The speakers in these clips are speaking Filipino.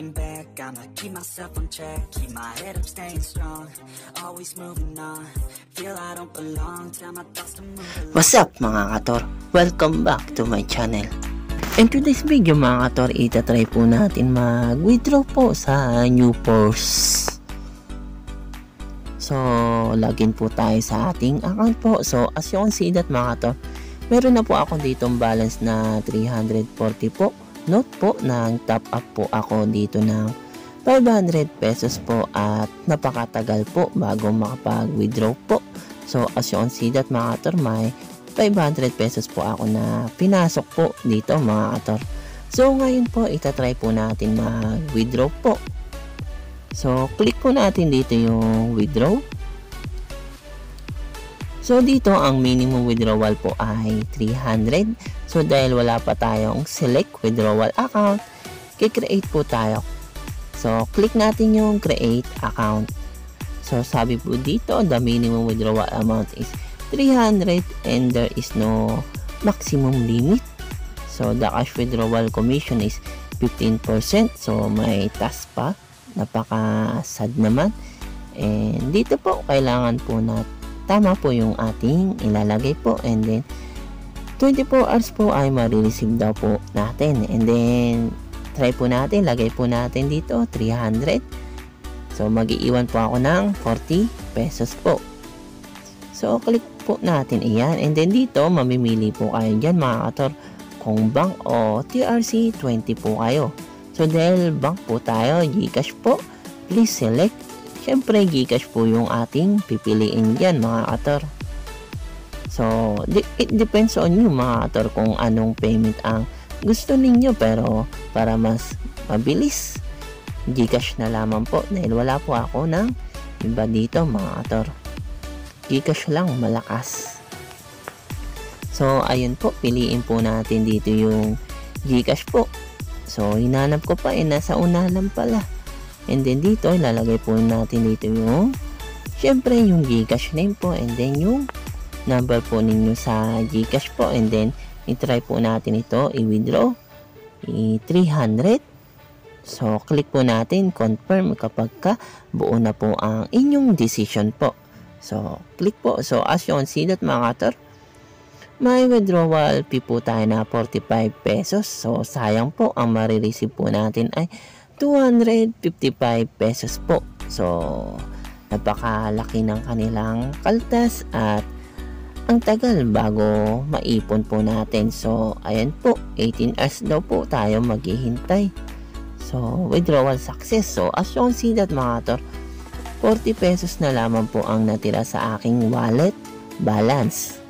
I'ma keep myself on track Keep my head up, staying strong Always moving on Feel I don't belong Tell my thoughts to move along What's up mga kator? Welcome back to my channel. In today's video mga kator, itatry po natin mag-withdraw po sa new purse. So, login po tayo sa ating account po. So, as you can see that mga kator, meron na po ako ditong balance na 340 po. Note po, nang top up po ako dito ng 500 pesos po at napakatagal po bago makapag-withdraw po. So, as you can see that mga kator, may 500 pesos po ako na pinasok po dito mga kator. So ngayon po itatry po natin mag-withdraw po. So click po natin dito yung withdraw. So dito ang minimum withdrawal po ay 300. So dahil wala pa tayong select withdrawal account, kikreate po tayo. So click natin yung create account. So sabi po dito the minimum withdrawal amount is 300 and there is no maximum limit. So the cash withdrawal commission is 15%. So may task pa. Napaka sad naman. And dito po kailangan po na tama po yung ating ilalagay po and then 24 hours po ay marireceive daw po natin and then try po natin lagay po natin dito 300 so magiiwan po ako ng 40 pesos po so click po natin iyan. And then dito, mamimili po kayo dyan mga kator kung bank o TRC 20 po kayo. So dahil bank po tayo, Gcash po, please select. Siyempre, Gcash po yung ating pipiliin dyan mga kator. So, it depends on you mga kator kung anong payment ang gusto ninyo pero para mas mabilis, Gcash na lamang po dahil wala po ako ng iba dito mga kator. Gcash lang malakas. So, ayun po, piliin po natin dito yung Gcash po. So, hinanap ko pa eh, nasa una lang pala. And then dito, ilalagay po natin dito yung syempre yung Gcash name po and then yung number po ninyo sa Gcash po and then i-try po natin ito, i-withdraw i-300 so click po natin confirm kapag ka buo na po ang inyong decision po So, click po. So, as you can see that mga kator, may withdrawal fee po tayo na 45 pesos. So, sayang po, ang marireceive po natin ay 255 pesos po. So, napakalaki ng kanilang kaltas at ang tagal bago maipon po natin. So, ayan po, 18 hours daw po tayo maghihintay. So, withdrawal success. So, as you can see that mga kator, 40 pesos na lamang po ang natira sa aking wallet balance.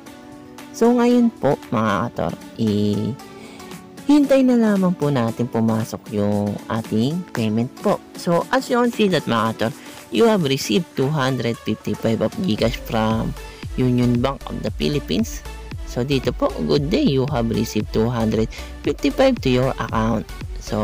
So ngayon po mga kator, i hintay na lamang po natin pumasok yung ating payment po. So as you can see that mga kator, you have received 255 of Gcash from Union Bank of the Philippines. So dito po, good day, you have received 255 to your account. So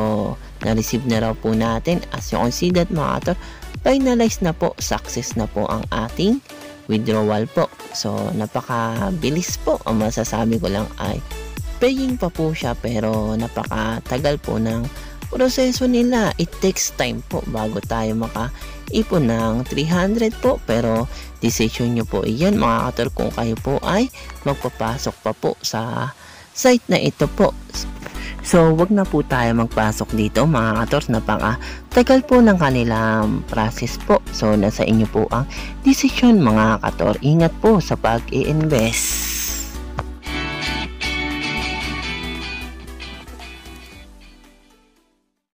na-receive na raw po natin. As you can see that mga kator, finalize na po, success na po ang ating withdrawal po. So, napakabilis po. Ang masasabi ko lang ay paying pa po siya pero napakatagal po ng proseso nila. It takes time po bago tayo makaipon ng 300 po. Pero decision nyo po iyan mga kator kung kayo po ay magpapasok pa po sa site na ito po. So, wag na po tayo magpasok dito mga kators. Napaka tagal po ng kanilang process po. So, nasa inyo po ang decision mga kator. Ingat po sa pag-i-invest.